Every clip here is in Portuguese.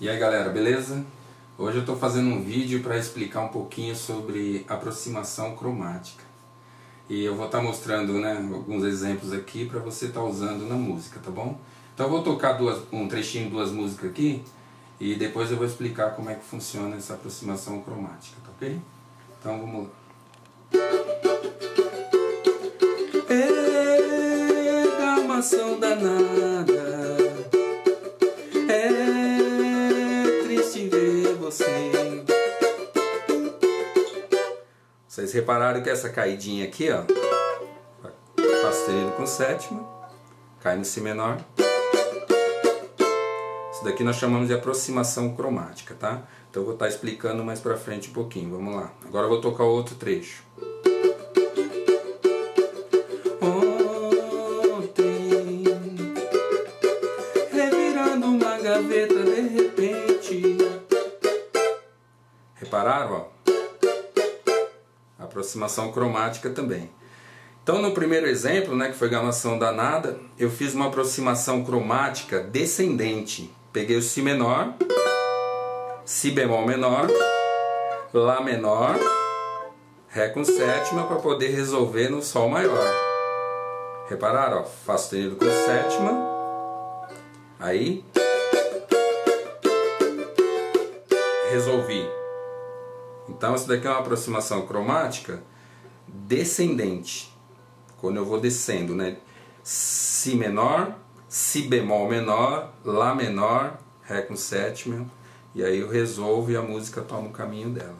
E aí galera, beleza? Hoje eu estou fazendo um vídeo para explicar um pouquinho sobre aproximação cromática. E eu vou estar tá mostrando né, alguns exemplos aqui para você estar tá usando na música, tá bom? Então eu vou tocar duas, um trechinho duas músicas aqui e depois eu vou explicar como é que funciona essa aproximação cromática, tá ok? Então vamos lá. Gamação danada Vocês repararam que essa caidinha aqui, ó, sustenido com sétima, cai no Si menor. Isso daqui nós chamamos de aproximação cromática, tá? Então eu vou estar explicando mais pra frente um pouquinho, vamos lá. Agora eu vou tocar o outro trecho. Aproximação cromática também. Então, no primeiro exemplo, né, que foi gamação danada, eu fiz uma aproximação cromática descendente. Peguei o Si menor, Si bemol menor, Lá menor, Ré com sétima para poder resolver no Sol maior. Repararam? Ó, Fá sustenido com sétima, aí resolvi. Então, isso daqui é uma aproximação cromática descendente. Quando eu vou descendo, né? Si menor, Si bemol menor, Lá menor, Ré com sétima, e aí eu resolvo e a música toma o caminho dela.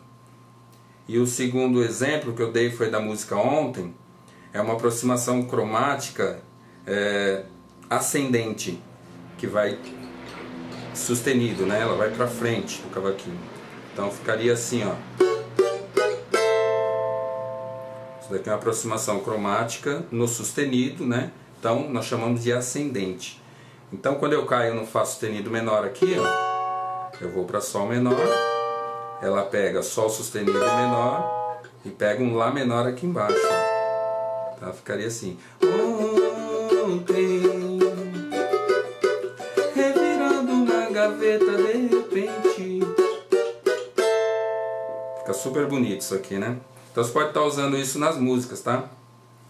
E o segundo exemplo que eu dei foi da música ontem, é uma aproximação cromática é, ascendente, que vai sustenido, né? ela vai para frente do cavaquinho. Então ficaria assim, ó. Isso daqui é uma aproximação cromática no sustenido, né? Então nós chamamos de ascendente. Então quando eu caio no Fá sustenido menor aqui, ó, eu vou para Sol menor, ela pega Sol sustenido menor e pega um Lá menor aqui embaixo. Ó. Então ficaria assim. Ontem, revirando uma gaveta de repente super bonito isso aqui, né? Então você pode estar usando isso nas músicas, tá?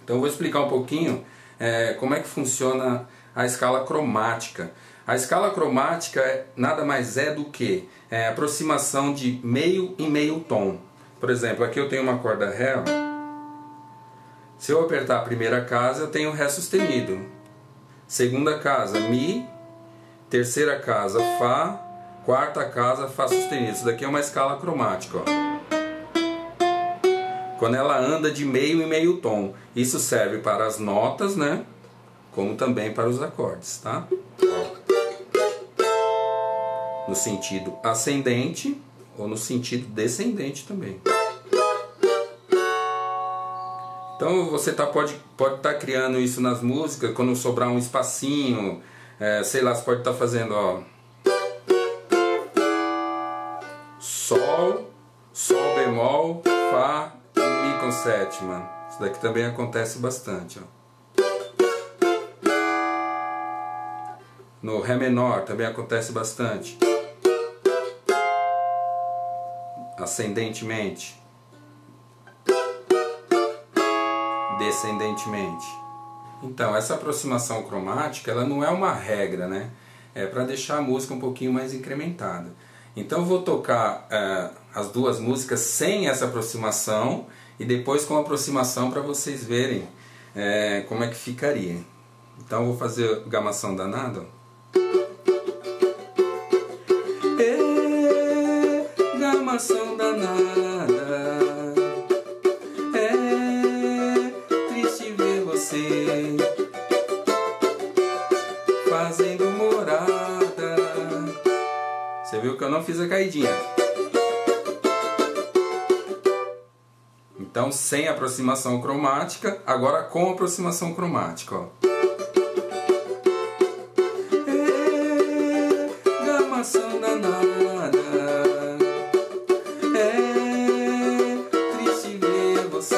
Então eu vou explicar um pouquinho é, como é que funciona a escala cromática. A escala cromática é, nada mais é do que é, aproximação de meio em meio tom. Por exemplo, aqui eu tenho uma corda Ré. Se eu apertar a primeira casa, eu tenho Ré sustenido. Segunda casa, Mi. Terceira casa, Fá. Quarta casa, Fá sustenido. Isso daqui é uma escala cromática. Ó quando ela anda de meio em meio tom. Isso serve para as notas, né? Como também para os acordes, tá? No sentido ascendente ou no sentido descendente também. Então você tá, pode estar pode tá criando isso nas músicas, quando sobrar um espacinho, é, sei lá, você pode estar tá fazendo, ó. Sol, Sol bemol, Fá, sétima. Isso daqui também acontece bastante. Ó. No Ré menor também acontece bastante. Ascendentemente. Descendentemente. Então, essa aproximação cromática, ela não é uma regra, né? É para deixar a música um pouquinho mais incrementada. Então, eu vou tocar uh, as duas músicas sem essa aproximação e depois com aproximação para vocês verem é, como é que ficaria. Então vou fazer gamação danada. É, gamação danada É triste ver você Fazendo morada Você viu que eu não fiz a caidinha Então, sem aproximação cromática, agora com aproximação cromática. Ó. É. É você.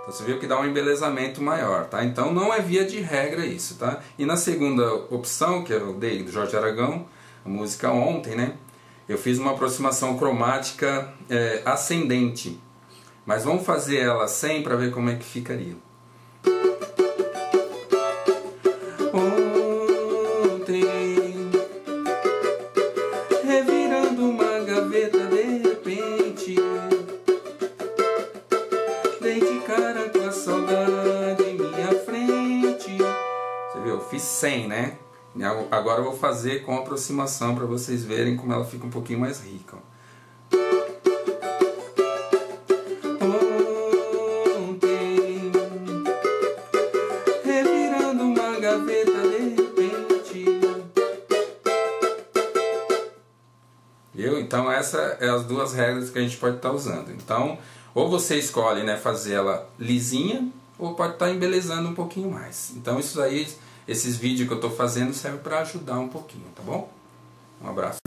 Então você viu que dá um embelezamento maior, tá? Então não é via de regra isso, tá? E na segunda opção, que eu dei do Jorge Aragão, a música Ontem, né? Eu fiz uma aproximação cromática é, ascendente. Mas vamos fazer ela sem para ver como é que ficaria. Ontem, revirando uma gaveta Agora eu vou fazer com aproximação para vocês verem como ela fica um pouquinho mais rica. Então essas é as duas regras que a gente pode estar tá usando. Então, ou você escolhe né, fazer ela lisinha, ou pode estar tá embelezando um pouquinho mais. Então isso aí esses vídeos que eu estou fazendo servem para ajudar um pouquinho, tá bom? Um abraço.